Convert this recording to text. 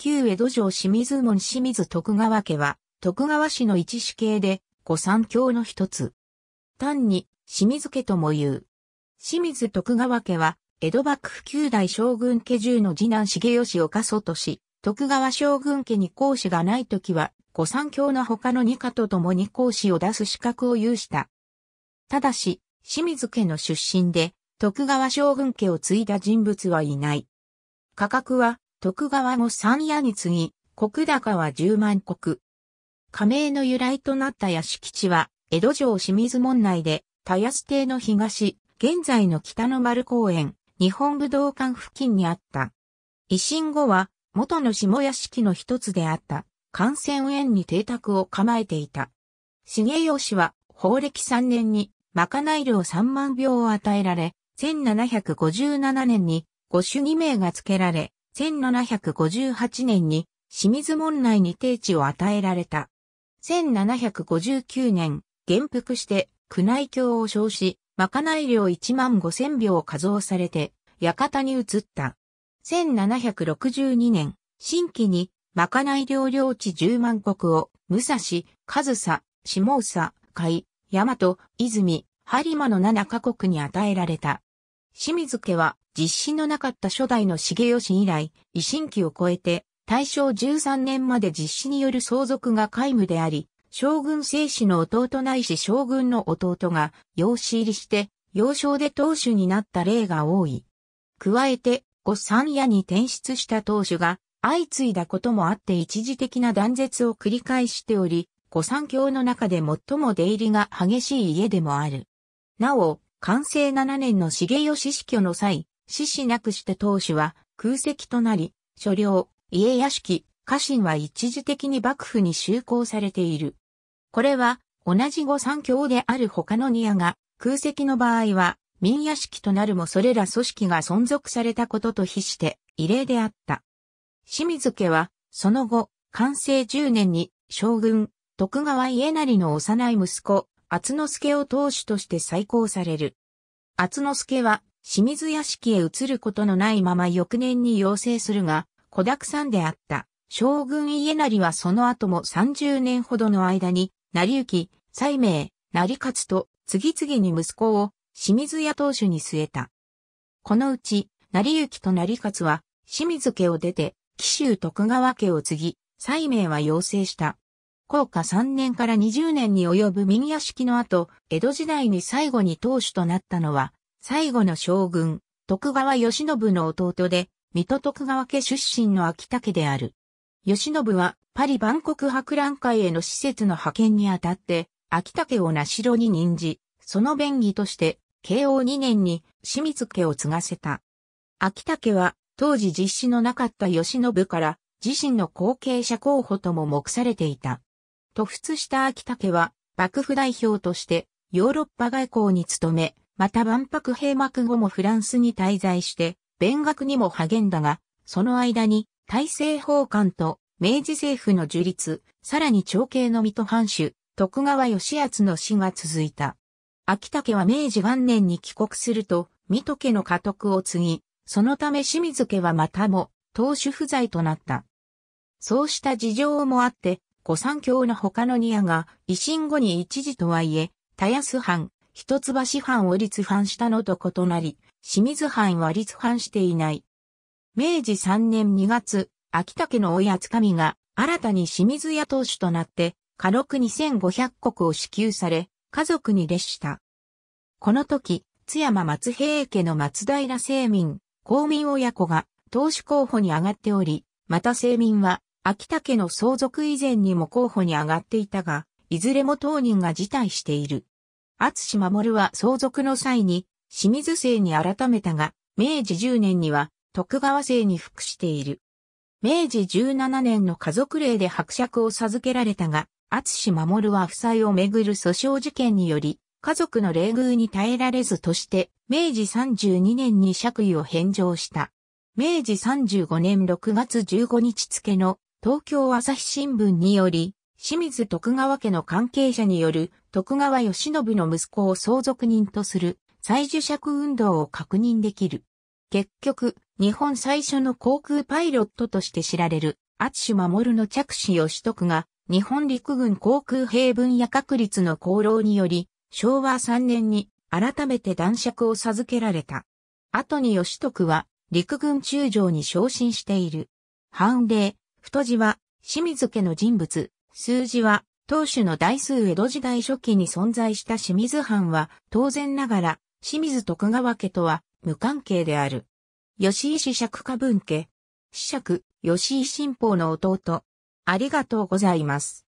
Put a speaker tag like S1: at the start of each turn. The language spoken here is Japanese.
S1: 旧江戸城清水門清水徳川家は、徳川氏の一子系で、御三教の一つ。単に、清水家とも言う。清水徳川家は、江戸幕府九代将軍家中の次男重吉岡外氏、徳川将軍家に講師がないときは、御三教の他の二家と共に講師を出す資格を有した。ただし、清水家の出身で、徳川将軍家を継いだ人物はいない。価格は、徳川も三夜に次ぎ、国高は十万石。加盟の由来となった屋敷地は、江戸城清水門内で、田安邸の東、現在の北の丸公園、日本武道館付近にあった。維新後は、元の下屋敷の一つであった、感染園に邸宅を構えていた。重吉は、法暦三年に、まかない料三万票を与えられ、1757年に、五種二名が付けられ、1758年に、清水門内に定地を与えられた。1759年、元服して、宮内卿を称し、まかない料1万5千秒加増されて、館に移った。1762年、新規に、まかない料領地10万国を、武蔵、上総、下総、海、大和、泉、播磨の7カ国に与えられた。清水家は実施のなかった初代の重吉以来、維新期を超えて、大正13年まで実施による相続が皆無であり、将軍聖子の弟ないし将軍の弟が養子入りして、幼少で当主になった例が多い。加えて、御三夜に転出した当主が相次いだこともあって一時的な断絶を繰り返しており、御三教の中で最も出入りが激しい家でもある。なお、完成7年の重吉死去の際、死死なくして当主は空席となり、所領、家屋敷、家臣は一時的に幕府に就航されている。これは、同じ御三教である他の宮が、空席の場合は、民屋敷となるもそれら組織が存続されたことと比して、異例であった。清水家は、その後、完成10年に、将軍、徳川家成の幼い息子、厚之助を当主として再興される。厚之助は、清水屋敷へ移ることのないまま翌年に要請するが、子沢山であった。将軍家成はその後も30年ほどの間に、成行、西明、成勝と次々に息子を清水屋当主に据えた。このうち、成行と成勝は清水家を出て、紀州徳川家を継ぎ、西明は要請した。高下3年から20年に及ぶ民屋敷の後、江戸時代に最後に当主となったのは、最後の将軍、徳川義信の弟で、水戸徳川家出身の秋田家である。吉信はパリ万国博覧会への施設の派遣にあたって、秋田家を名城に任じ、その便宜として、慶応2年に清水家を継がせた。秋田家は当時実施のなかった吉信から自身の後継者候補とも目されていた。突出した秋田家は幕府代表としてヨーロッパ外交に努め、また万博閉幕後もフランスに滞在して勉学にも励んだが、その間に大政奉還と明治政府の樹立、さらに長兄の水戸藩主、徳川義敦の死が続いた。秋田家は明治元年に帰国すると、水戸家の家督を継ぎ、そのため清水家はまたも、当主不在となった。そうした事情もあって、御三教の他の二家が維新後に一時とはいえ、田安藩、一橋藩を立藩したのと異なり、清水藩は立藩していない。明治3年2月、秋田家の親つかみが新たに清水屋当主となって、家禄2500石を支給され、家族に列した。この時、津山松平家の松平聖民、公民親子が当主候補に上がっており、また聖民は秋田家の相続以前にも候補に上がっていたが、いずれも当人が辞退している。厚志守は相続の際に清水姓に改めたが、明治10年には徳川姓に服している。明治17年の家族令で伯爵を授けられたが、厚志守は負債をめぐる訴訟事件により、家族の礼遇に耐えられずとして、明治32年に爵位を返上した。明治35年6月15日付の東京朝日新聞により、清水徳川家の関係者による徳川義信の息子を相続人とする再受爵運動を確認できる。結局、日本最初の航空パイロットとして知られる厚守の着手義徳が日本陸軍航空兵分野確立の功労により、昭和3年に改めて男爵を授けられた。後に義徳は陸軍中将に昇進している。判例、太字は清水家の人物、数字は当主の大数江戸時代初期に存在した清水藩は当然ながら清水徳川家とは無関係である。吉井子爵家分家。子爵、吉井新報の弟。ありがとうございます。